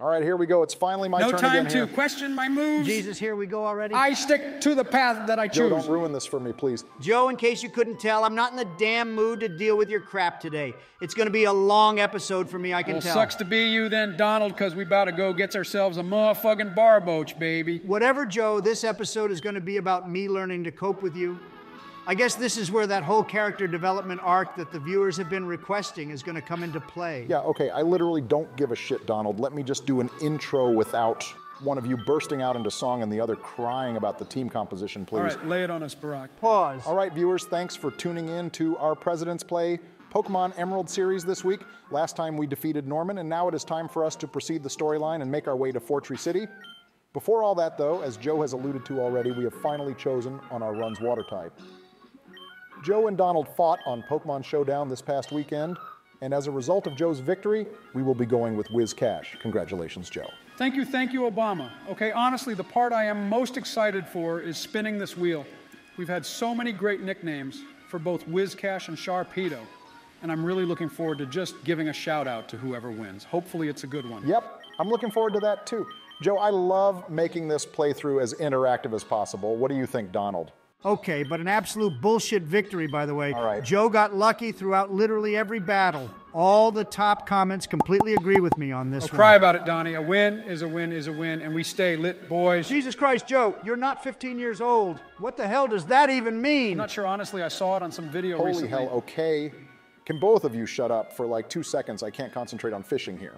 All right, here we go. It's finally my No turn time again to here. question my moves. Jesus, here we go already. I stick to the path that I Joe, choose. don't ruin this for me, please. Joe, in case you couldn't tell, I'm not in the damn mood to deal with your crap today. It's going to be a long episode for me, I can Well, tell. sucks to be you then, Donald, because we about to go get ourselves a motherfucking barboach, baby. Whatever, Joe, this episode is going to be about me learning to cope with you. I guess this is where that whole character development arc that the viewers have been requesting is going to come into play. Yeah, okay, I literally don't give a shit, Donald. Let me just do an intro without one of you bursting out into song and the other crying about the team composition, please. All right, lay it on us, Barack. Pause. All right, viewers, thanks for tuning in to our President's Play Pokemon Emerald series this week. Last time we defeated Norman, and now it is time for us to proceed the storyline and make our way to Fortree City. Before all that, though, as Joe has alluded to already, we have finally chosen on our run's water type. Joe and Donald fought on Pokemon Showdown this past weekend, and as a result of Joe's victory, we will be going with Whiscash. Congratulations, Joe. Thank you, thank you, Obama. Okay, honestly, the part I am most excited for is spinning this wheel. We've had so many great nicknames for both Whiscash and Sharpedo, and I'm really looking forward to just giving a shout out to whoever wins. Hopefully, it's a good one. Yep, I'm looking forward to that too. Joe, I love making this playthrough as interactive as possible. What do you think, Donald? Okay, but an absolute bullshit victory, by the way. All right. Joe got lucky throughout literally every battle. All the top comments completely agree with me on this Don't one. cry about it, Donnie. A win is a win is a win, and we stay lit, boys. Jesus Christ, Joe, you're not 15 years old. What the hell does that even mean? I'm not sure, honestly. I saw it on some video Holy recently. hell, okay. Can both of you shut up for like two seconds? I can't concentrate on fishing here.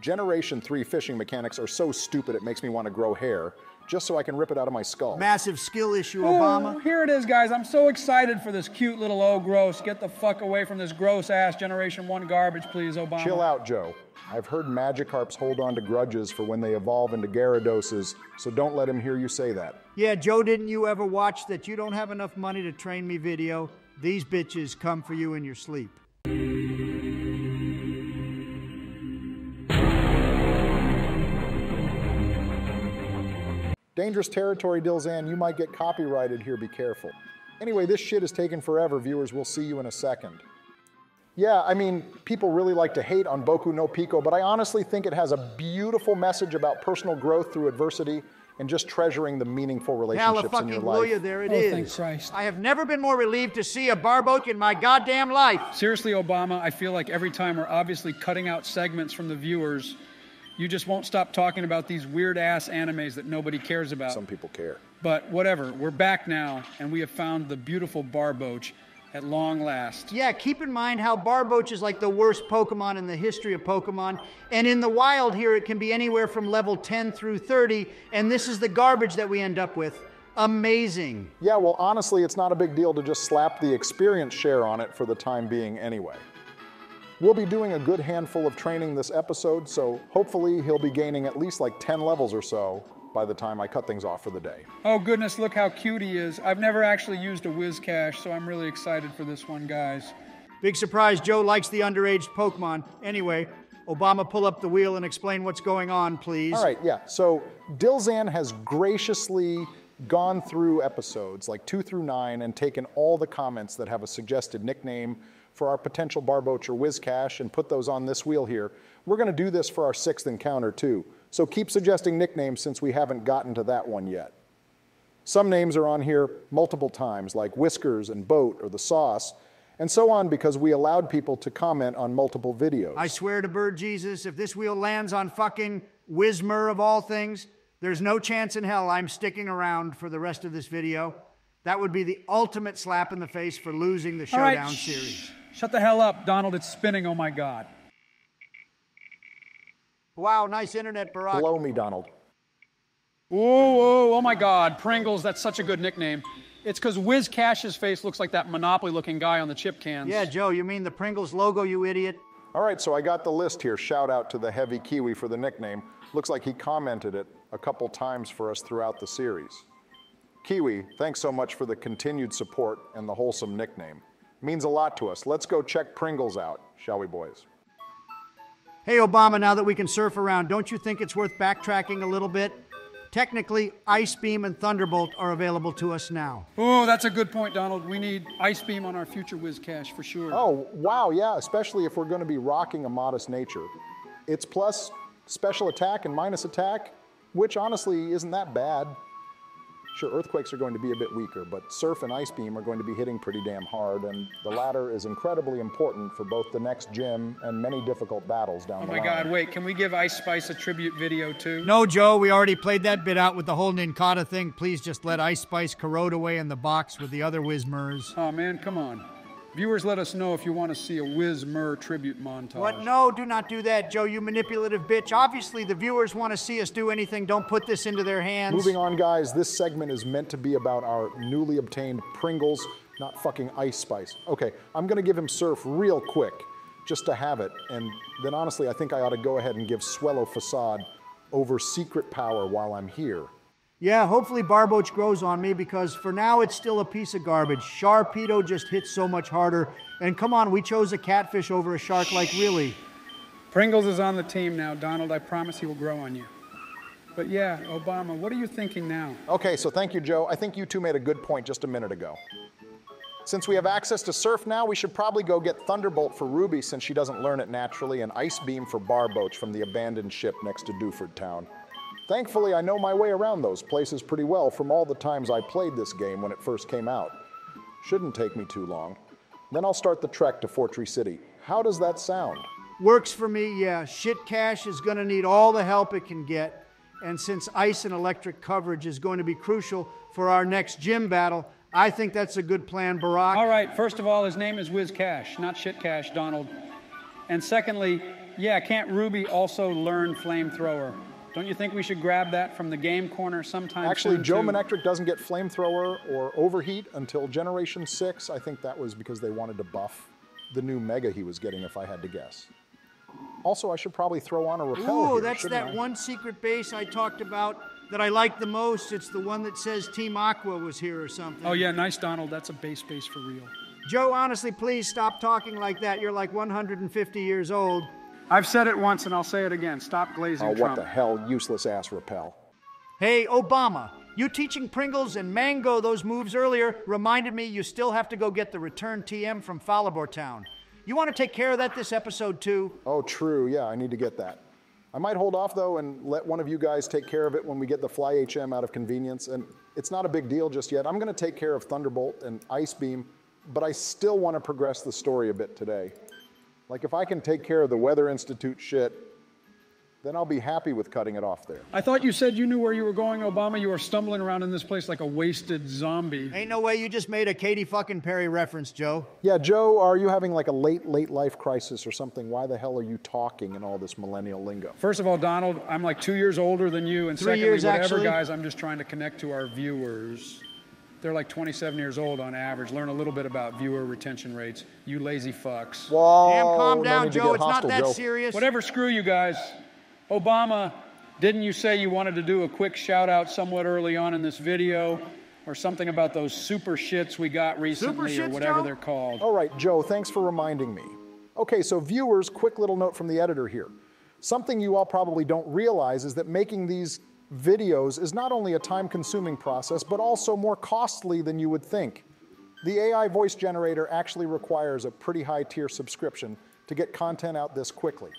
Generation 3 fishing mechanics are so stupid it makes me want to grow hair, just so I can rip it out of my skull. Massive skill issue, Obama. here it is, guys. I'm so excited for this cute little oh gross. Get the fuck away from this gross ass Generation 1 garbage, please, Obama. Chill out, Joe. I've heard Magikarps hold on to grudges for when they evolve into Gyarados, so don't let him hear you say that. Yeah, Joe, didn't you ever watch that you don't have enough money to train me video? These bitches come for you in your sleep. Dangerous territory, Dylxan. You might get copyrighted here. Be careful. Anyway, this shit is taking forever, viewers. We'll see you in a second. Yeah, I mean, people really like to hate on Boku no Pico, but I honestly think it has a beautiful message about personal growth through adversity and just treasuring the meaningful relationships in your life. Hallelujah, there it Oh, is. thank Christ. I have never been more relieved to see a barboach in my goddamn life. Seriously, Obama, I feel like every time we're obviously cutting out segments from the viewers, you just won't stop talking about these weird ass animes that nobody cares about. Some people care. But whatever, we're back now, and we have found the beautiful Barboach at long last. Yeah, keep in mind how Barboach is like the worst Pokemon in the history of Pokemon. And in the wild here, it can be anywhere from level 10 through 30. And this is the garbage that we end up with. Amazing. Yeah, well, honestly, it's not a big deal to just slap the experience share on it for the time being anyway. We'll be doing a good handful of training this episode, so hopefully he'll be gaining at least like 10 levels or so by the time I cut things off for the day. Oh goodness, look how cute he is. I've never actually used a Whiscash, so I'm really excited for this one, guys. Big surprise, Joe likes the underage Pokemon. Anyway, Obama, pull up the wheel and explain what's going on, please. All right, yeah. So Dylxan has graciously gone through episodes like two through nine and taken all the comments that have a suggested nickname for our potential Barboach or Whiscash and put those on this wheel here. We're going to do this for our sixth encounter too. So keep suggesting nicknames since we haven't gotten to that one yet. Some names are on here multiple times, like Whiskers and Boat or The Sauce, and so on because we allowed people to comment on multiple videos. I swear to Bird Jesus, if this wheel lands on fucking Whismur of all things, there's no chance in hell I'm sticking around for the rest of this video. That would be the ultimate slap in the face for losing the Showdown shh. series. Shut the hell up, Donald. It's spinning. Oh my God. Wow, nice internet, Barack. Blow me, Donald. Whoa, whoa, oh my God. Pringles, that's such a good nickname. It's because Whiscash's face looks like that Monopoly looking guy on the chip cans. Yeah, Joe, you mean the Pringles logo, you idiot? All right, so I got the list here. Shout out to the Heavy Kiwi for the nickname. Looks like he commented it a couple times for us throughout the series. Kiwi, thanks so much for the continued support and the wholesome nickname. Means a lot to us. Let's go check Pringles out, shall we, boys? Hey, Obama, now that we can surf around, don't you think it's worth backtracking a little bit? Technically, Ice Beam and Thunderbolt are available to us now. Oh, that's a good point, Donald. We need Ice Beam on our future Whiscash for sure. Oh, wow, yeah, especially if we're going to be rocking a modest nature. Its plus special attack and minus attack, which honestly isn't that bad. Sure, earthquakes are going to be a bit weaker, but surf and ice beam are going to be hitting pretty damn hard, and the latter is incredibly important for both the next gym and many difficult battles down Oh the my. God, wait, can we give Ice Spice a tribute video too? No, Joe, we already played that bit out with the whole Nincada thing. Please just let Ice Spice corrode away in the box with the other Whismurs. Oh man, come on. Viewers, let us know if you want to see a Whismur tribute montage. What? No, do not do that, Joe, you manipulative bitch. Obviously, the viewers want to see us do anything. Don't put this into their hands. Moving on, guys, this segment is meant to be about our newly obtained Pringles, not fucking Ice Spice. Okay, I'm gonna give him Surf real quick, just to have it, and then honestly, I think I ought to go ahead and give Swellow Facade over Secret Power while I'm here. Yeah, hopefully Barboach grows on me because for now it's still a piece of garbage. Sharpedo just hits so much harder. And come on, we chose a catfish over a shark, like really. Pringles is on the team now, Donald. I promise he will grow on you. But yeah, Obama, what are you thinking now? Okay, so thank you, Joe. I think you two made a good point just a minute ago. Since we have access to Surf now, we should probably go get Thunderbolt for Ruby since she doesn't learn it naturally, and Ice Beam for Barboach from the abandoned ship next to Dewford Town. Thankfully, I know my way around those places pretty well from all the times I played this game when it first came out. Shouldn't take me too long. Then I'll start the trek to Fortree City. How does that sound? Works for me, yeah. Shit Cash is going to need all the help it can get. And since ice and electric coverage is going to be crucial for our next gym battle, I think that's a good plan, Barack. All right, first of all, his name is Whiscash, not Shit Cash, Donald. And secondly, yeah, can't Ruby also learn flamethrower? Don't you think we should grab that from the game corner sometime Actually, soon, Joe too? Manectric doesn't get flamethrower or overheat until Generation 6. I think that was because they wanted to buff the new Mega he was getting, if I had to guess. Also, I should probably throw on a repel. Ooh, here, that's that I? one secret base I talked about that I like the most. It's the one that says Team Aqua was here or something. Oh yeah, nice, Donald. That's a base base for real. Joe, honestly, please stop talking like that. You're like 150 years old. I've said it once and I'll say it again. Stop glazing Oh, what Trump. the hell, useless ass repel. Hey, Obama, you teaching Pringles and Mango those moves earlier reminded me you still have to go get the return TM from Fallarbor Town. You want to take care of that this episode too? Oh, true. Yeah, I need to get that. I might hold off though and let one of you guys take care of it when we get the Fly HM out of convenience. And it's not a big deal just yet. I'm going to take care of Thunderbolt and Ice Beam, but I still want to progress the story a bit today. Like if I can take care of the Weather Institute shit, then I'll be happy with cutting it off there. I thought you said you knew where you were going, Obama. You were stumbling around in this place like a wasted zombie. Ain't no way you just made a Katy fucking Perry reference, Joe. Yeah, Joe, are you having like a late, late life crisis or something? Why the hell are you talking in all this millennial lingo? First of all, Donald, I'm like two years older than you, and Three secondly, years, whatever, actually. guys, I'm just trying to connect to our viewers. They're like 27 years old on average. Learn a little bit about viewer retention rates. You lazy fucks. Whoa, Damn, calm down, need Joe. get It's not that Joe. serious. Whatever, screw you guys. Obama, didn't you say you wanted to do a quick shout out somewhat early on in this video? Or something about those super shits we got recently, or whatever Joe? they're called. All right, Joe, thanks for reminding me. Okay, so viewers, quick little note from the editor here. Something you all probably don't realize is that making these videos is not only a time consuming process, but also more costly than you would think. The AI voice generator actually requires a pretty high tier subscription to get content out this quickly.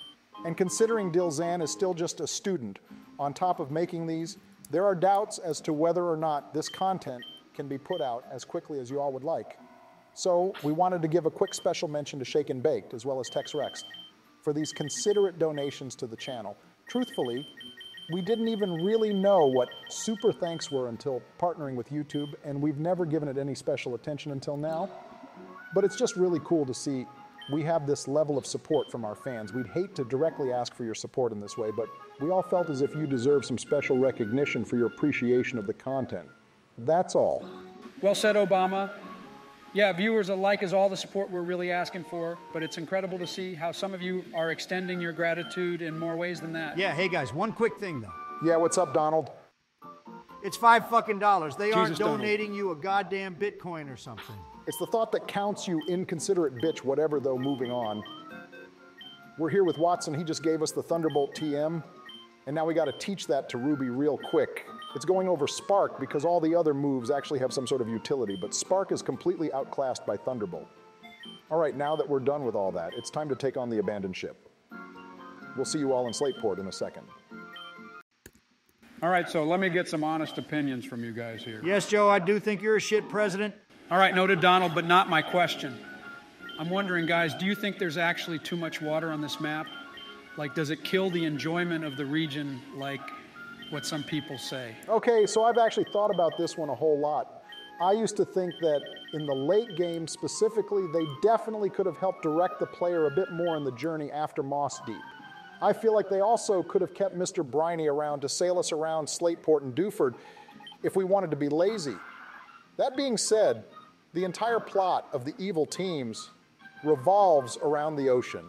And considering Dylxan is still just a student on top of making these, there are doubts as to whether or not this content can be put out as quickly as you all would like. So we wanted to give a quick special mention to Shake and Baked as well as Tex Rex for these considerate donations to the channel. Truthfully, we didn't even really know what super thanks were until partnering with YouTube, and we've never given it any special attention until now. But it's just really cool to see we have this level of support from our fans. We'd hate to directly ask for your support in this way, but we all felt as if you deserve some special recognition for your appreciation of the content. That's all. Well said, Obama. Yeah, viewers alike is all the support we're really asking for, but it's incredible to see how some of you are extending your gratitude in more ways than that. Yeah, hey guys, one quick thing though. Yeah, what's up, Donald? It's five fucking dollars. They aren't Jesus, Donald. donating you a goddamn Bitcoin or something. It's the thought that counts you inconsiderate bitch, whatever, though, moving on. We're here with Wattson. He just gave us the Thunderbolt TM, and now we got to teach that to Ruby real quick. It's going over Spark because all the other moves actually have some sort of utility, but Spark is completely outclassed by Thunderbolt. All right, now that we're done with all that, it's time to take on the abandoned ship. We'll see you all in Slateport in a second. All right, so let me get some honest opinions from you guys here. Yes, Joe, I do think you're a shit president. All right, noted, Donald, but not my question. I'm wondering, guys, do you think there's actually too much water on this map? Like, does it kill the enjoyment of the region, like what some people say? Okay, so I've actually thought about this one a whole lot. I used to think that in the late game specifically, they definitely could have helped direct the player a bit more in the journey after Mossdeep. I feel like they also could have kept Mr. Briny around to sail us around Slateport and Dewford if we wanted to be lazy. That being said, the entire plot of the evil teams revolves around the ocean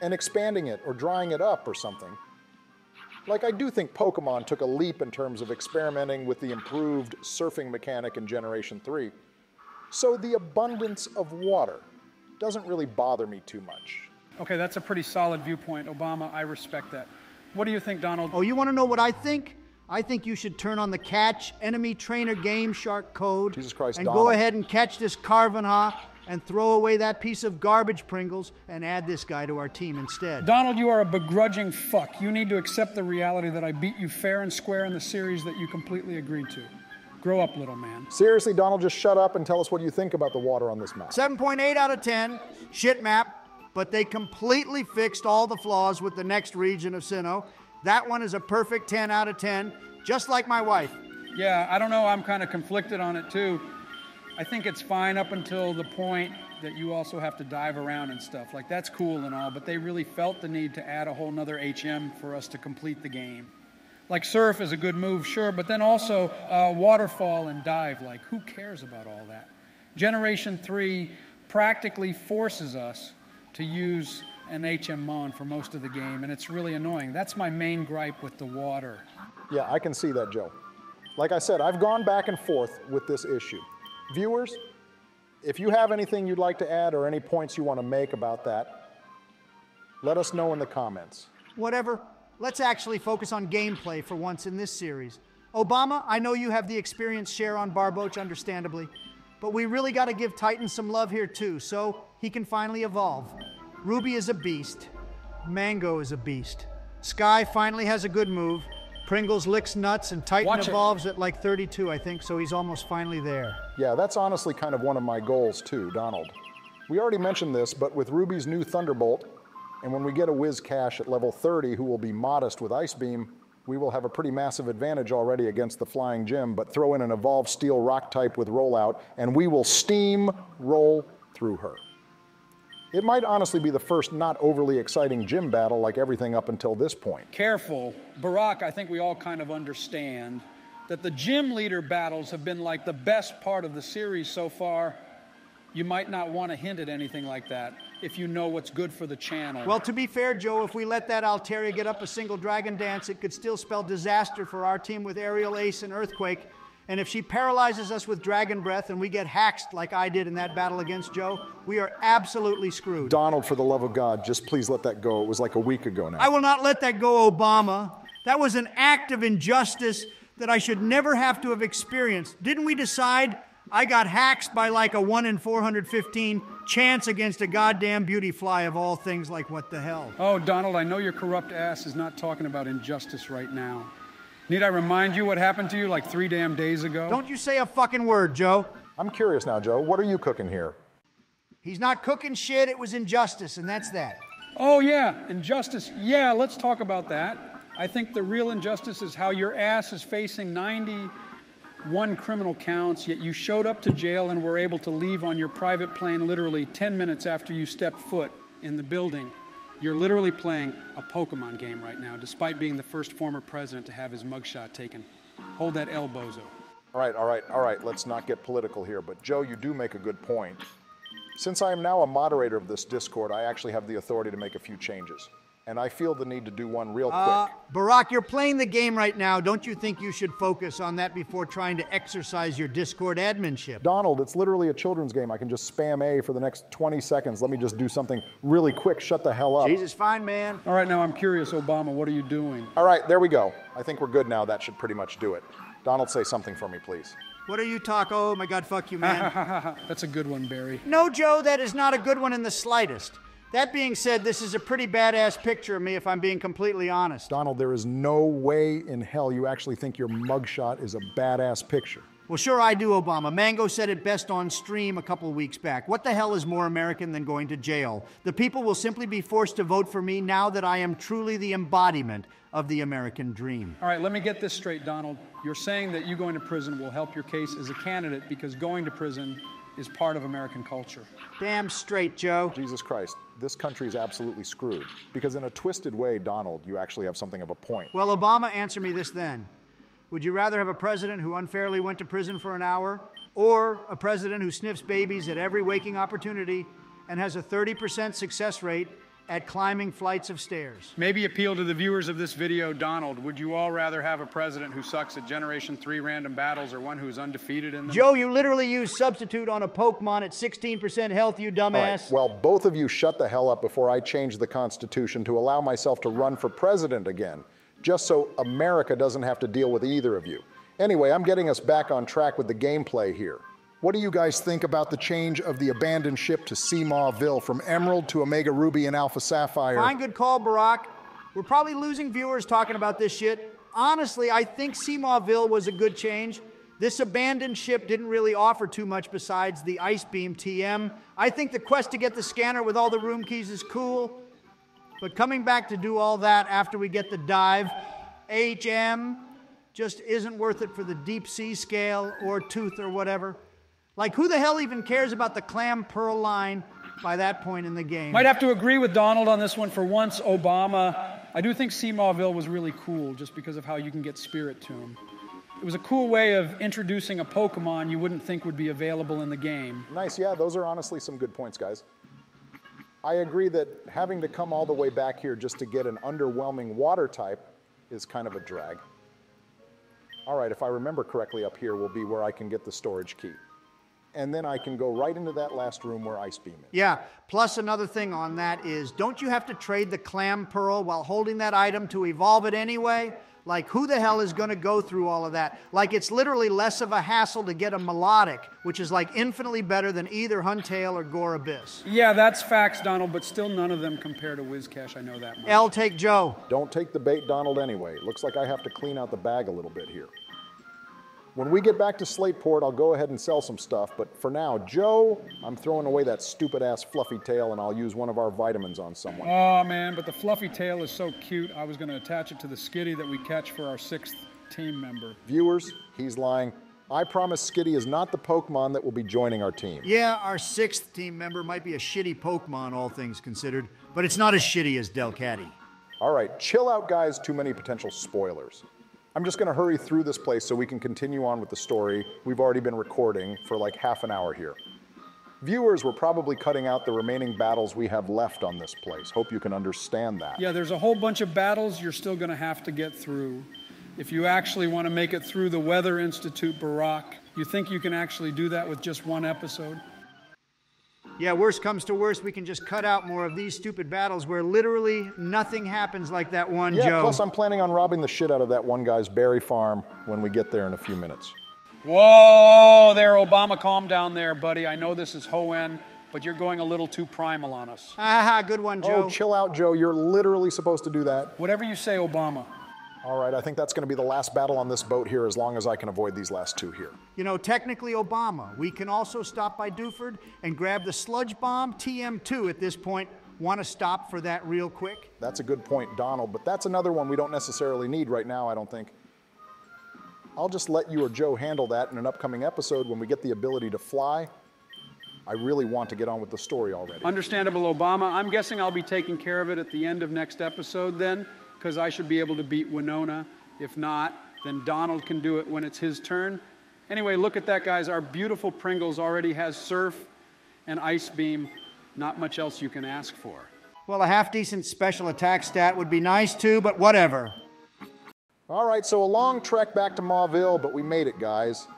and expanding it or drying it up or something. Like, I do think Pokemon took a leap in terms of experimenting with the improved surfing mechanic in Generation 3. So the abundance of water doesn't really bother me too much. Okay, that's a pretty solid viewpoint, Obama. I respect that. What do you think, Donald? Oh, you want to know what I think? I think you should turn on the catch enemy trainer game shark code Jesus Christ, and Donald. go ahead and catch this Carvanha and throw away that piece of garbage Pringles and add this guy to our team instead. Donald, you are a begrudging fuck. You need to accept the reality that I beat you fair and square in the series that you completely agreed to. Grow up, little man. Seriously, Donald, just shut up and tell us what you think about the water on this map. 7.8 out of 10, shit map, but they completely fixed all the flaws with the next region of Sinnoh. That one is a perfect 10 out of 10, just like my wife. Yeah, I don't know. I'm kind of conflicted on it too. I think it's fine up until the point that you also have to dive around and stuff. Like, that's cool and all, but they really felt the need to add a whole nother HM for us to complete the game. Like, surf is a good move, sure, but then also uh, waterfall and dive. Like, who cares about all that? Generation 3 practically forces us to use an HM Mon for most of the game, and it's really annoying. That's my main gripe with the water. Yeah, I can see that, Joe. Like I said, I've gone back and forth with this issue. Viewers, if you have anything you'd like to add or any points you want to make about that, let us know in the comments. Whatever. Let's actually focus on gameplay for once in this series. Obama, I know you have the experience share on Barboach, understandably, but we really got to give Titan some love here too, so he can finally evolve. Ruby is a beast. Mango is a beast. Sky finally has a good move. Pringles licks nuts, and Titan Watch it. evolves at like 32, I think, so he's almost finally there. Yeah, that's honestly kind of one of my goals too, Donald. We already mentioned this, but with Ruby's new Thunderbolt, and when we get a Whiscash at level 30 who will be modest with Ice Beam, we will have a pretty massive advantage already against the Flying Gym, but throw in an Evolved Steel Rock type with Rollout, and we will steam roll through her. It might honestly be the first not overly exciting gym battle like everything up until this point. careful. Barack, I think we all kind of understand that the gym leader battles have been like the best part of the series so far. You might not want to hint at anything like that if you know what's good for the channel. Well, to be fair, Joe, if we let that Altaria get up a single Dragon Dance, it could still spell disaster for our team with Aerial Ace and Earthquake. And if she paralyzes us with Dragon Breath and we get haxed like I did in that battle against Joe, we are absolutely screwed. Donald, for the love of God, just please let that go. It was like a week ago now. I will not let that go, Obama. That was an act of injustice that I should never have to have experienced. Didn't we decide I got haxed by like a 1 in 415 chance against a goddamn Beautifly of all things? Like, what the hell? oh, Donald, I know your corrupt ass is not talking about injustice right now. Need I remind you what happened to you like three damn days ago? Don't you say a fucking word, Joe. I'm curious now, Joe. What are you cooking here? He's not cooking shit, it was injustice, and that's that. Oh, yeah, injustice. Yeah, let's talk about that. I think the real injustice is how your ass is facing 91 criminal counts, yet you showed up to jail and were able to leave on your private plane literally 10 minutes after you stepped foot in the building. You're literally playing a Pokemon game right now, despite being the first former president to have his mugshot taken. Hold that L, bozo. All right, all right, all right, let's not get political here, but Joe, you do make a good point. Since I am now a moderator of this Discord, I actually have the authority to make a few changes. And I feel the need to do one real Uh, quick. Barack, you're playing the game right now. Don't you think you should focus on that before trying to exercise your Discord adminship? Donald, it's literally a children's game. I can just spam A for the next 20 seconds. Let me just do something really quick. Shut the hell up. Jesus, fine, man. All right, now I'm curious, Obama, what are you doing? All right, there we go. I think we're good now. That should pretty much do it. Donald, say something for me, please. What are you talking? Oh my God, fuck you, man. That's a good one, Barry. no, Joe, that is not a good one in the slightest. That being said, this is a pretty badass picture of me if I'm being completely honest. Donald, there is no way in hell you actually think your mugshot is a badass picture. Well, sure I do, Obama. Mango said it best on stream a couple of weeks back. What the hell is more American than going to jail? The people will simply be forced to vote for me now that I am truly the embodiment of the American dream. All right, let me get this straight, Donald. You're saying that you going to prison will help your case as a candidate because going to prison is part of American culture. Damn straight, Joe. Jesus Christ, this country is absolutely screwed. Because in a twisted way, Donald, you actually have something of a point. Well, Obama, answer me this then. Would you rather have a president who unfairly went to prison for an hour or a president who sniffs babies at every waking opportunity and has a 30% success rate at climbing flights of stairs? Maybe appeal to the viewers of this video, Donald. Would you all rather have a president who sucks at Generation 3 random battles or one who's undefeated in them? Joe, you literally used substitute on a Pokemon at 16% health, you All right, dumbass. well, both of you shut the hell up before I change the Constitution to allow myself to run for president again, just so America doesn't have to deal with either of you. Anyway, I'm getting us back on track with the gameplay here. What do you guys think about the change of the abandoned ship to Sea Mauville from Emerald to Omega Ruby and Alpha Sapphire? Fine, good call, Barack. We're probably losing viewers talking about this shit. Honestly, I think Sea Mauville was a good change. This abandoned ship didn't really offer too much besides the Ice Beam TM. I think the quest to get the scanner with all the room keys is cool. But coming back to do all that after we get the dive, HM just isn't worth it for the deep sea scale or tooth or whatever. Like, who the hell even cares about the Clamperl line by that point in the game? Might have to agree with Donald on this one for once, Obama. I do think Sea Mauville was really cool just because of how you can get Spiritomb. It was a cool way of introducing a Pokemon you wouldn't think would be available in the game. Nice, yeah, those are honestly some good points, guys. I agree that having to come all the way back here just to get an underwhelming water type is kind of a drag. All right, if I remember correctly, up here will be where I can get the storage key. And then I can go right into that last room where Ice Beam is. Yeah, plus another thing on that is don't you have to trade the Clamperl while holding that item to evolve it anyway? Like, who the hell is going to go through all of that? Like, it's literally less of a hassle to get a Milotic, which is like infinitely better than either Huntail or Gorebyss. Yeah, that's facts, Donald, but still none of them compare to Whiscash. I know that much. L, take Joe. Don't take the bait, Donald, anyway. Looks like I have to clean out the bag a little bit here. When we get back to Slateport, I'll go ahead and sell some stuff, but for now, Joe, I'm throwing away that stupid ass fluffy tail and I'll use one of our vitamins on someone. Oh man, but the fluffy tail is so cute. I was going to attach it to the skitty that we catch for our sixth team member. Viewers, he's lying. I promise Skitty is not the Pokemon that will be joining our team. Yeah, our sixth team member might be a shitty Pokemon, all things considered, but it's not as shitty as Delcatty. All right, chill out, guys. Too many potential spoilers. I'm just going to hurry through this place so we can continue on with the story. We've already been recording for like half an hour here. Viewers, we're probably cutting out the remaining battles we have left on this place. Hope you can understand that. Yeah, there's a whole bunch of battles you're still going to have to get through. If you actually want to make it through the Weather Institute Barack, you think you can actually do that with just one episode? Yeah, worst comes to worst, we can just cut out more of these stupid battles where literally nothing happens like that one Yeah, Joe. plus I'm planning on robbing the shit out of that one guy's berry farm when we get there in a few minutes. Whoa, there, Obama, calm down there, buddy. I know this is Hoenn, but you're going a little too primal on us. Aha, good one, Joe. Oh, chill out, Joe. You're literally supposed to do that. Whatever you say, Obama. All right, I think that's going to be the last battle on this boat here as long as I can avoid these last two here. You know, technically Obama. We can also stop by Dewford and grab the sludge bomb TM2 at this point. Want to stop for that real quick? That's a good point, Donald, but that's another one we don't necessarily need right now, I don't think. I'll just let you or Joe handle that in an upcoming episode when we get the ability to fly. I really want to get on with the story already. Understandable, Obama. I'm guessing I'll be taking care of it at the end of next episode then, because I should be able to beat Winona. If not, then Donald can do it when it's his turn. Anyway, look at that, guys. Our beautiful Pringles already has surf and ice beam. Not much else you can ask for. Well, a half decent special attack stat would be nice too, but whatever. All right, so a long trek back to Mauville, but we made it, guys.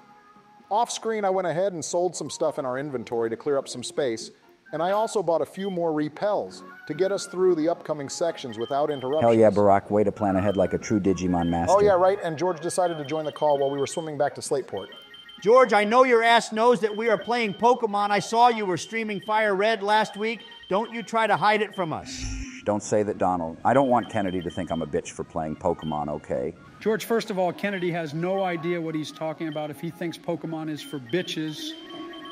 Off screen, I went ahead and sold some stuff in our inventory to clear up some space, and I also bought a few more repels to get us through the upcoming sections without interruptions. Hell yeah, Barack. Way to plan ahead like a true Digimon master. Oh, yeah, right. And George decided to join the call while we were swimming back to Slateport. George, I know your ass knows that we are playing Pokemon. I saw you were streaming Fire Red last week. Don't you try to hide it from us. Don't say that, Donald. I don't want Kennedy to think I'm a bitch for playing Pokemon, okay? George, first of all, Kennedy has no idea what he's talking about if he thinks Pokemon is for bitches.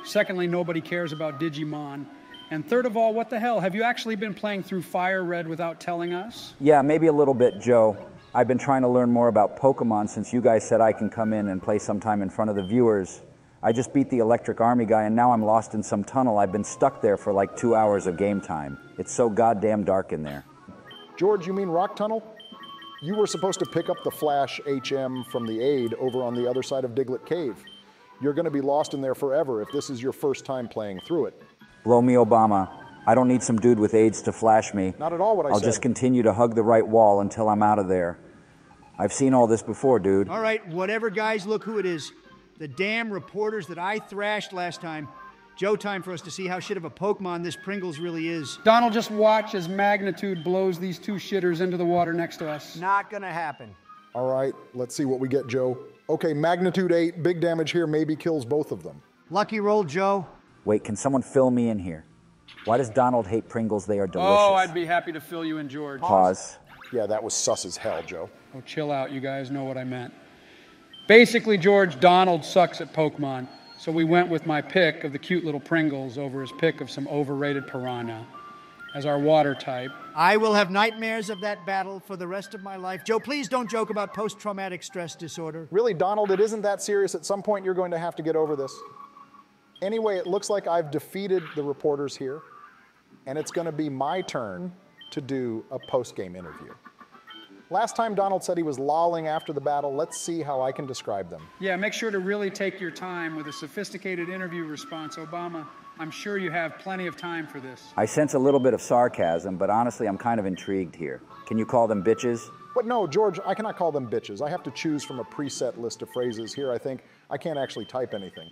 Secondly, nobody cares about Digimon. And third of all, what the hell? Have you actually been playing through Fire Red without telling us? Yeah, maybe a little bit, Joe. I've been trying to learn more about Pokemon since you guys said I can come in and play sometime in front of the viewers. I just beat the Electric Army guy and now I'm lost in some tunnel. I've been stuck there for like two hours of game time. It's so goddamn dark in there. George, you mean Rock Tunnel? You were supposed to pick up the Flash HM from the aid over on the other side of Diglett Cave. You're going to be lost in there forever if this is your first time playing through it. Blow me, Obama. I don't need some dude with AIDS to flash me. Not at all what I I'll said. just continue to hug the right wall until I'm out of there. I've seen all this before, dude. All right, whatever, guys, look who it is. The damn reporters that I thrashed last time. Joe, time for us to see how shit of a Pokemon this Pringles really is. Donald, just watch as magnitude blows these two shitters into the water next to us. Not gonna happen. All right, let's see what we get, Joe. Okay, magnitude 8, big damage here, maybe kills both of them. Lucky roll, Joe. Wait, can someone fill me in here? Why does Donald hate Pringles? They are oh, delicious. Oh, I'd be happy to fill you in, George. Pause. Yeah, that was sus as hell, Joe. Oh, chill out. You guys know what I meant. Basically, George, Donald sucks at Pokemon. So we went with my pick of the cute little Pringles over his pick of some overrated Piranha as our water type. I will have nightmares of that battle for the rest of my life. Joe, please don't joke about post traumatic stress disorder. Really, Donald, it isn't that serious. At some point, you're going to have to get over this. Anyway, it looks like I've defeated the reporters here, and it's going to be my turn to do a post game interview. Last time Donald said he was lolling after the battle. Let's see how I can describe them. Yeah, make sure to really take your time with a sophisticated interview response, Obama. I'm sure you have plenty of time for this. I sense a little bit of sarcasm, but honestly, I'm kind of intrigued here. Can you call them bitches? But no, George, I cannot call them bitches. I have to choose from a preset list of phrases here. I think I can't actually type anything.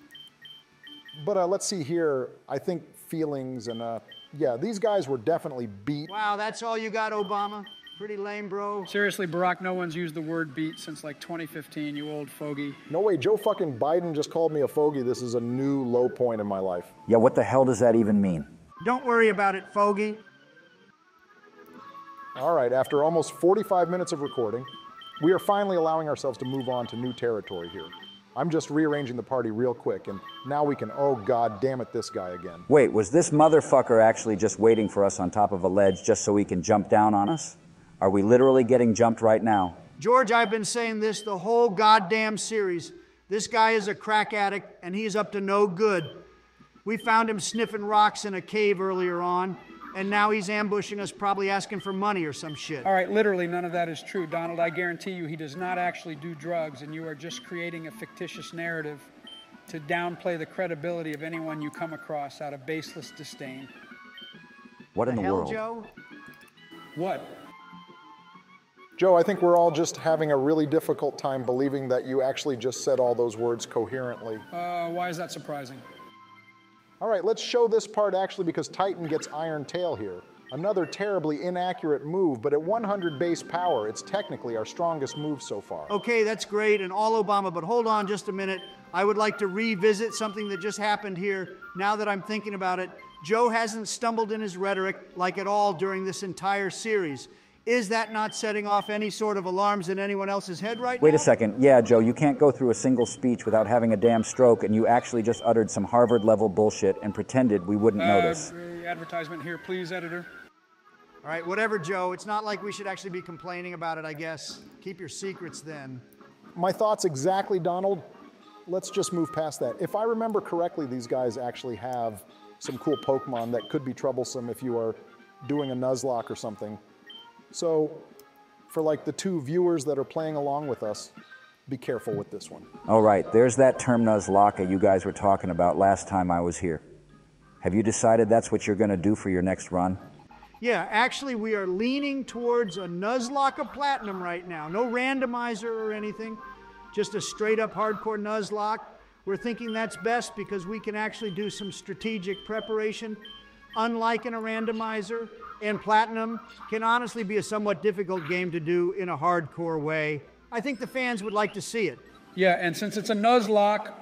But uh, let's see here. I think feelings and uh, yeah, these guys were definitely beat. Wow, that's all you got, Obama? Pretty lame, bro. Seriously, Barack, no one's used the word beat since like 2015, you old fogey. No way, Joe fucking Biden just called me a fogey. This is a new low point in my life. Yeah, what the hell does that even mean? Don't worry about it, Fogey. All right, after almost 45 minutes of recording, we are finally allowing ourselves to move on to new territory here. I'm just rearranging the party real quick, and now we can, oh god damn it, this guy again. Wait, was this motherfucker actually just waiting for us on top of a ledge just so he can jump down on us? Are we literally getting jumped right now? George, I've been saying this the whole goddamn series. This guy is a crack addict and he's up to no good. We found him sniffing rocks in a cave earlier on, and now he's ambushing us, probably asking for money or some shit. All right, literally, none of that is true. Donald, I guarantee you he does not actually do drugs, and you are just creating a fictitious narrative to downplay the credibility of anyone you come across out of baseless disdain. What in the Hell, world? Joe? What? Joe, I think we're all just having a really difficult time believing that you actually just said all those words coherently. Uh, why is that surprising? All right, let's show this part actually because Titan gets Iron Tail here. Another terribly inaccurate move, but at 100 base power, it's technically our strongest move so far. Okay, that's great and all Obama, but hold on just a minute. I would like to revisit something that just happened here now that I'm thinking about it. Joe hasn't stumbled in his rhetoric like at all during this entire series. Is that not setting off any sort of alarms in anyone else's head right now? Wait now? a second. Yeah, Joe, you can't go through a single speech without having a damn stroke, and you actually just uttered some Harvard level bullshit and pretended we wouldn't notice. Uh, advertisement here, please, editor. All right, whatever, Joe. It's not like we should actually be complaining about it, I guess. Keep your secrets then. My thoughts exactly, Donald. Let's just move past that. If I remember correctly, these guys actually have some cool Pokemon that could be troublesome if you are doing a Nuzlocke or something. So, for like the two viewers that are playing along with us, be careful with this one. All right, there's that term Nuzlocke you guys were talking about last time I was here. Have you decided that's what you're going to do for your next run? Yeah, actually, we are leaning towards a Nuzlocke Platinum right now. No randomizer or anything, just a straight up hardcore Nuzlocke. We're thinking that's best because we can actually do some strategic preparation, unlike in a randomizer. And Platinum can honestly be a somewhat difficult game to do in a hardcore way. I think the fans would like to see it. Yeah, and since it's a Nuzlocke,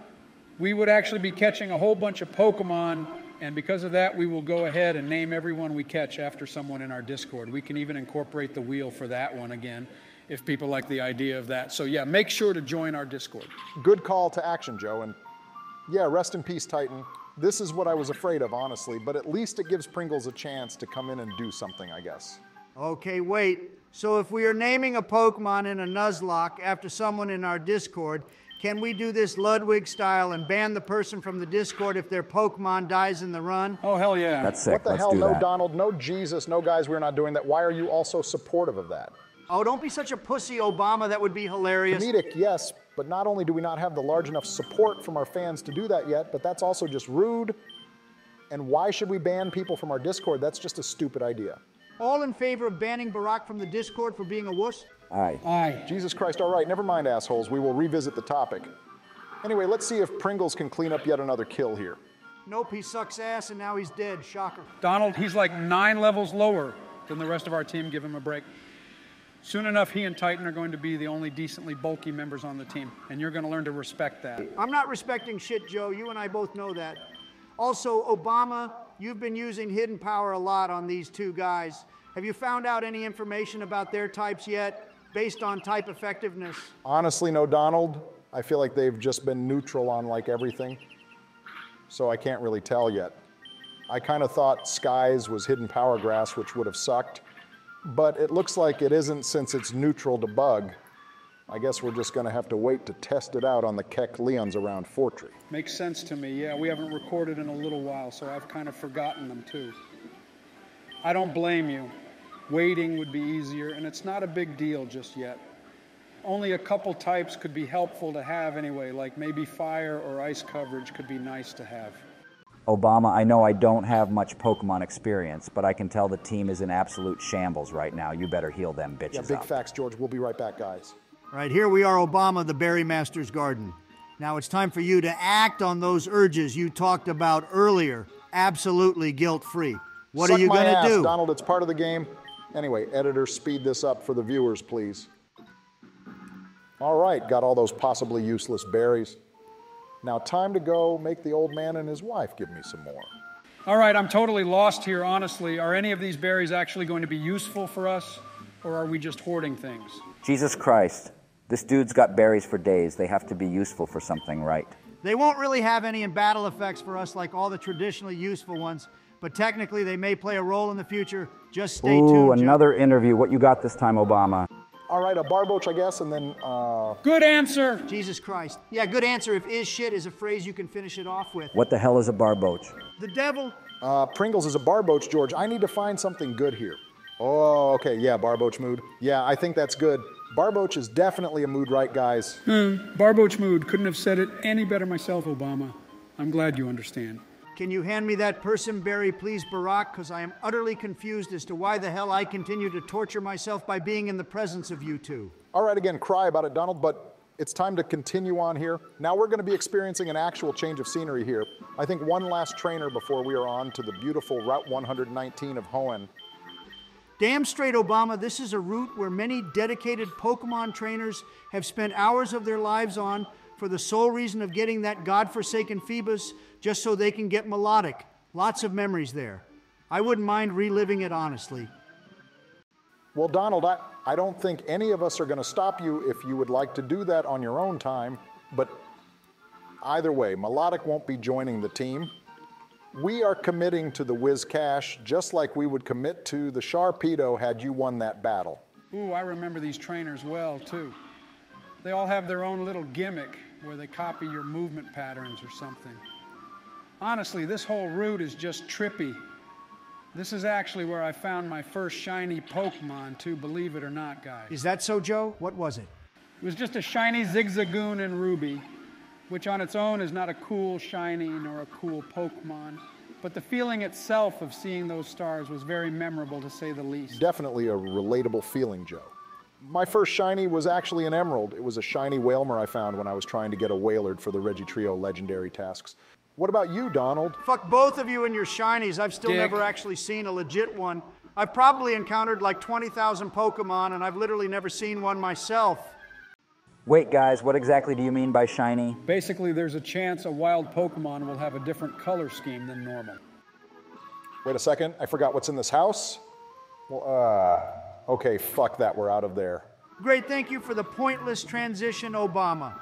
we would actually be catching a whole bunch of Pokemon, and because of that, we will go ahead and name everyone we catch after someone in our Discord. We can even incorporate the wheel for that one again if people like the idea of that. So, yeah, make sure to join our Discord. Good call to action, Joe. And yeah, rest in peace, Titan. This is what I was afraid of, honestly, but at least it gives Pringles a chance to come in and do something, I guess. Okay, wait. So if we are naming a Pokemon in a Nuzlocke after someone in our Discord, can we do this Ludwig style and ban the person from the Discord if their Pokemon dies in the run? Oh, hell yeah. That's sick. What the Let's hell? do No, that. Donald. No, Jesus. No, guys, we're not doing that. Why are you also supportive of that? Oh, don't be such a pussy, Obama. That would be hilarious. Comedic, yes, but not only do we not have the large enough support from our fans to do that yet, but that's also just rude. And why should we ban people from our Discord? That's just a stupid idea. All in favor of banning Barack from the Discord for being a wuss? Aye. Aye. Jesus Christ, all right, never mind, assholes. We will revisit the topic. Anyway, let's see if Pringles can clean up yet another kill here. Nope, he sucks ass and now he's dead. Shocker. Donald, he's like nine levels lower than the rest of our team. Give him a break. Soon enough, he and Titan are going to be the only decently bulky members on the team, and you're going to learn to respect that. I'm not respecting shit, Joe. You and I both know that. Also, Obama, you've been using hidden power a lot on these two guys. Have you found out any information about their types yet, based on type effectiveness? Honestly, no, Donald. I feel like they've just been neutral on like everything. So I can't really tell yet. I kind of thought Skies was hidden power grass, which would have sucked. But it looks like it isn't since it's neutral to bug. I guess we're just going to have to wait to test it out on the Kecleons around Fortree. Makes sense to me. Yeah, we haven't recorded in a little while, so I've kind of forgotten them too. I don't blame you. Waiting would be easier, and it's not a big deal just yet. Only a couple types could be helpful to have anyway, like maybe fire or ice coverage could be nice to have. Obama, I know I don't have much Pokemon experience, but I can tell the team is in absolute shambles right now. You better heal them bitches Yeah, big up. facts, George. We'll be right back, guys. All right, here we are, Obama, the Berry Master's Garden. Now it's time for you to act on those urges you talked about earlier, absolutely guilt free. What Suck are you going to do? Donald, it's part of the game. Anyway, editor, speed this up for the viewers, please. All right, got all those possibly useless berries. Now, time to go make the old man and his wife give me some more. All right, I'm totally lost here, honestly. Are any of these berries actually going to be useful for us, or are we just hoarding things? Jesus Christ. This dude's got berries for days. They have to be useful for something, right? They won't really have any in battle effects for us like all the traditionally useful ones, but technically they may play a role in the future. Just stay Ooh, tuned. Joe. another interview. What you got this time, Obama? All right, a barboach, I guess, and then uh, Good answer! Jesus Christ. Yeah, good answer. If is shit is a phrase you can finish it off with. What the hell is a barboach? The devil. uh, Pringles is a barboach, George. I need to find something good here. Oh, okay, yeah, barboach mood. Yeah, I think that's good. Barboach is definitely a mood, right, guys? Barboach mood. Couldn't have said it any better myself, Obama. I'm glad you understand. Can you hand me that Persim Berry, please, Barack? Because I am utterly confused as to why the hell I continue to torture myself by being in the presence of you two. All right, again, cry about it, Donald, but it's time to continue on here. Now we're going to be experiencing an actual change of scenery here. I think one last trainer before we are on to the beautiful Route 119 of Hoenn. Damn straight, Obama, this is a route where many dedicated Pokemon trainers have spent hours of their lives on for the sole reason of getting that godforsaken Feebas just so they can get Milotic. Lots of memories there. I wouldn't mind reliving it honestly. Well, Donald, I, I don't think any of us are going to stop you if you would like to do that on your own time, but either way, Milotic won't be joining the team. We are committing to the Whiscash just like we would commit to the Sharpedo had you won that battle. Ooh, I remember these trainers well, too. They all have their own little gimmick where they copy your movement patterns or something. Honestly, this whole route is just trippy. This is actually where I found my first shiny Pokemon, too, believe it or not, guys. Is that so, Joe? What was it? It was just a shiny Zigzagoon and Ruby, which on its own is not a cool shiny nor a cool Pokemon. But the feeling itself of seeing those stars was very memorable, to say the least. Definitely a relatable feeling, Joe. My first shiny was actually an emerald. It was a shiny Wailmer I found when I was trying to get a Wailord for the Regi Trio legendary tasks. What about you, Donald? Fuck both of you and your shinies. I've still Dick. never actually seen a legit one. I've probably encountered like 20,000 Pokemon, and I've literally never seen one myself. Wait, guys, what exactly do you mean by shiny? Basically, there's a chance a wild Pokemon will have a different color scheme than normal. Wait a second, I forgot what's in this house. Well, uh, okay, fuck that, we're out of there. Great, thank you for the pointless transition, Obama.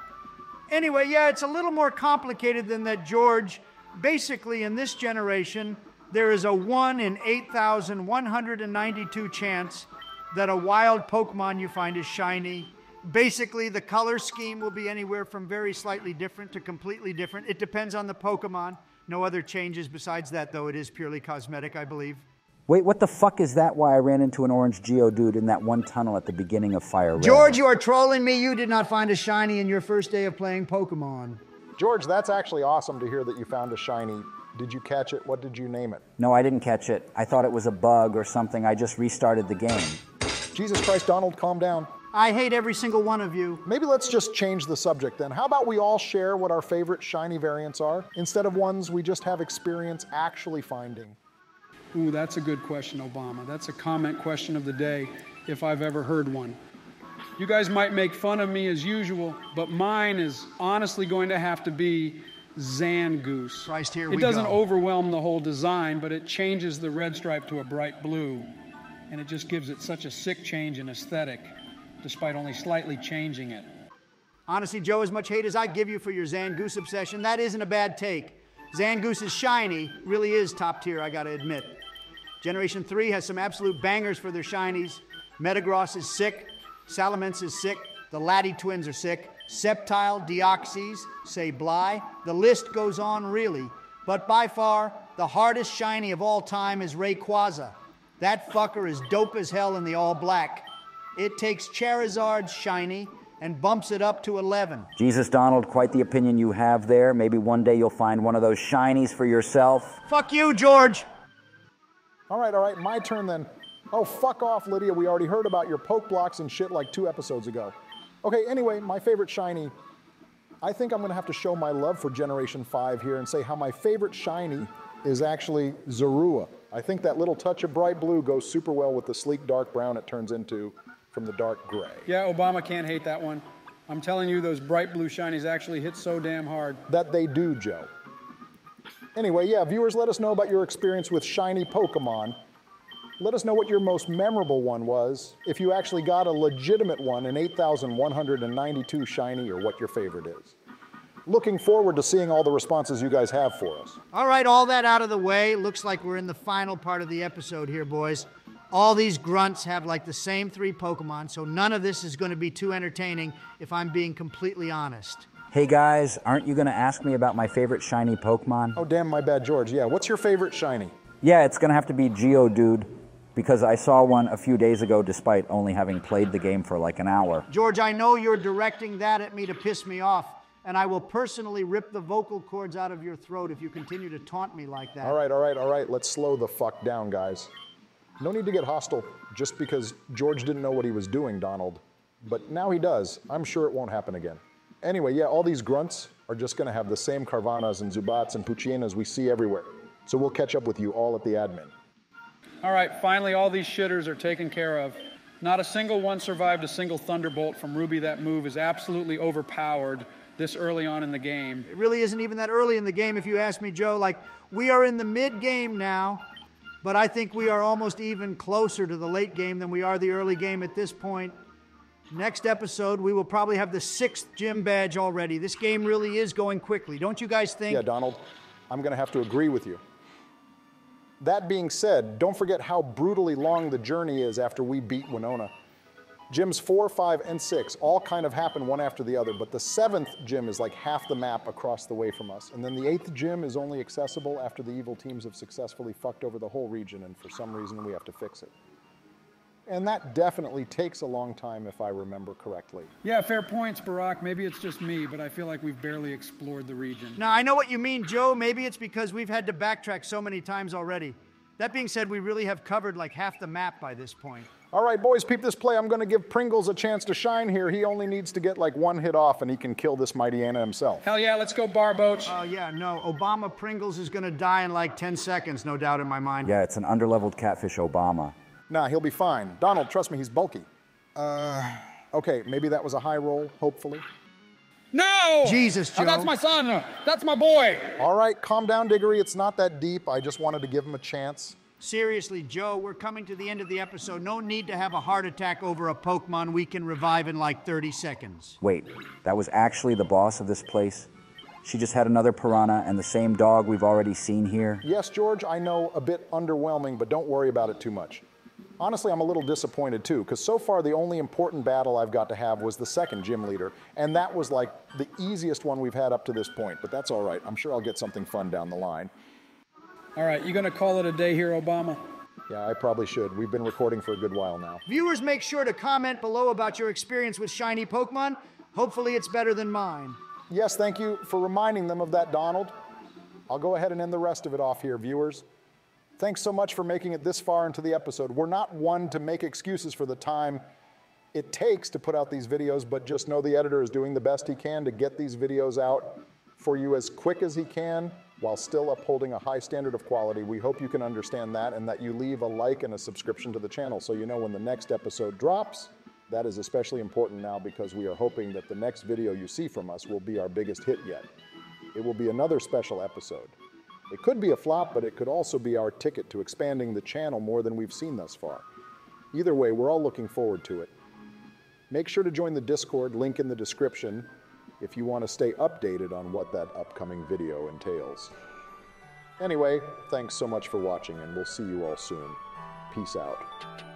Anyway, yeah, it's a little more complicated than that, George. Basically, in this generation, there is a 1 in 8,192 chance that a wild Pokemon you find is shiny. Basically, the color scheme will be anywhere from very slightly different to completely different. It depends on the Pokemon. No other changes besides that, though it is purely cosmetic, I believe. Wait, what the fuck is that? Why I ran into an orange Geodude in that one tunnel at the beginning of Fire Red? George, you are trolling me. You did not find a shiny in your first day of playing Pokemon. George, that's actually awesome to hear that you found a shiny. Did you catch it? What did you name it? No, I didn't catch it. I thought it was a bug or something. I just restarted the game. Jesus Christ, Donald, calm down. I hate every single one of you. Maybe let's just change the subject then. How about we all share what our favorite shiny variants are instead of ones we just have experience actually finding? Ooh, that's a good question, Obama. That's a comment question of the day, if I've ever heard one. You guys might make fun of me as usual, but mine is honestly going to have to be Zangoose. Christ, here it doesn't go. overwhelm the whole design, but it changes the red stripe to a bright blue. And it just gives it such a sick change in aesthetic, despite only slightly changing it. Honestly, Joe, as much hate as I give you for your Zangoose obsession, that isn't a bad take. Zangoose is shiny, really is top tier, I gotta admit. Generation 3 has some absolute bangers for their shinies. Metagross is sick, Salamence is sick, the Lati twins are sick, Sceptile, Deoxys, Sableye. The list goes on really. But by far, the hardest shiny of all time is Rayquaza. That fucker is dope as hell in the all black. It takes Charizard's shiny and bumps it up to 11. Jesus, Donald, quite the opinion you have there. Maybe one day you'll find one of those shinies for yourself. Fuck you, George. All right, all right, my turn then. Oh, fuck off, Lydia. We already heard about your poke blocks and shit like two episodes ago. Okay, anyway, my favorite shiny. I think I'm gonna have to show my love for Generation 5 here and say how my favorite shiny is actually Zorua. I think that little touch of bright blue goes super well with the sleek dark brown it turns into from the dark gray. Yeah, Obama can't hate that one. I'm telling you, those bright blue shinies actually hit so damn hard. That they do, Joe. Anyway, yeah, viewers, let us know about your experience with shiny Pokemon. Let us know what your most memorable one was, if you actually got a legitimate one in 8,192 shiny, or what your favorite is. Looking forward to seeing all the responses you guys have for us. All right, all that out of the way. Looks like we're in the final part of the episode here, boys. All these grunts have like the same three Pokemon, so none of this is going to be too entertaining if I'm being completely honest. Hey guys, aren't you gonna ask me about my favorite shiny Pokemon? Oh, damn, my bad, George. Yeah, what's your favorite shiny? Yeah, it's gonna have to be Geodude because I saw one a few days ago despite only having played the game for like an hour. George, I know you're directing that at me to piss me off, and I will personally rip the vocal cords out of your throat if you continue to taunt me like that. All right, all right, all right. Let's slow the fuck down, guys. No need to get hostile just because George didn't know what he was doing, Donald. But now he does. I'm sure it won't happen again. Anyway, yeah, all these grunts are just going to have the same Carvanhas and Zubats and Poochyenas we see everywhere. So we'll catch up with you all at the admin. All right, finally, all these shitters are taken care of. Not a single one survived a single thunderbolt from Ruby. That move is absolutely overpowered this early on in the game. It really isn't even that early in the game, if you ask me, Joe. Like, we are in the mid game now, but I think we are almost even closer to the late game than we are the early game at this point. Next episode, we will probably have the sixth gym badge already. This game really is going quickly. Don't you guys think? Yeah, Donald, I'm going to have to agree with you. That being said, don't forget how brutally long the journey is after we beat Winona. Gyms four, five, and six all kind of happen one after the other, but the seventh gym is like half the map across the way from us. And then the eighth gym is only accessible after the evil teams have successfully fucked over the whole region, and for some reason we have to fix it. And that definitely takes a long time if I remember correctly. Yeah, fair points, Barack. Maybe it's just me, but I feel like we've barely explored the region. Now, I know what you mean, Joe. Maybe it's because we've had to backtrack so many times already. That being said, we really have covered like half the map by this point. All right, boys, peep this play. I'm going to give Pringles a chance to shine here. He only needs to get like one hit off, and he can kill this Mightyena himself. Hell yeah, let's go Barboach. Oh, yeah, no. Obama Pringles is going to die in like 10 seconds, no doubt in my mind. Yeah, it's an underleveled catfish Obama. Nah, he'll be fine. Donald, trust me, he's bulky. Uh, okay, maybe that was a high roll, hopefully. No! Jesus, Oh, that's my son. That's my boy. All right, calm down, Diggory. It's not that deep. I just wanted to give him a chance. Seriously, Joe, we're coming to the end of the episode. No need to have a heart attack over a Pokemon we can revive in like 30 seconds. Wait, that was actually the boss of this place? She just had another piranha and the same dog we've already seen here? Yes, George, I know a bit underwhelming, but don't worry about it too much. Honestly, I'm a little disappointed too, because so far the only important battle I've got to have was the second gym leader, and that was like the easiest one we've had up to this point, but that's all right. I'm sure I'll get something fun down the line. All right, you're gonna call it a day here, Obama? Yeah, I probably should. We've been recording for a good while now. Viewers, make sure to comment below about your experience with shiny Pokemon. Hopefully, it's better than mine. Yes, thank you for reminding them of that, Donald. I'll go ahead and end the rest of it off here, viewers. Thanks so much for making it this far into the episode. We're not one to make excuses for the time it takes to put out these videos, but just know the editor is doing the best he can to get these videos out for you as quick as he can while still upholding a high standard of quality. We hope you can understand that and that you leave a like and a subscription to the channel so you know when the next episode drops. That is especially important now because we are hoping that the next video you see from us will be our biggest hit yet. It will be another special episode. It could be a flop, but it could also be our ticket to expanding the channel more than we've seen thus far. Either way, we're all looking forward to it. Make sure to join the Discord, link in the description, if you want to stay updated on what that upcoming video entails. Anyway, thanks so much for watching, and we'll see you all soon. Peace out.